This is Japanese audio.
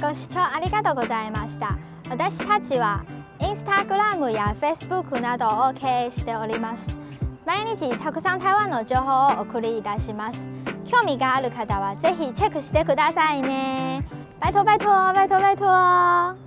ご視聴ありがとうございました。私たちはインスタグラムやフェイスブックなどを経営しております。毎日たくさん台湾の情報を送りいたします。興味がある方はぜひチェックしてくださいね。拜托拜托拜托拜托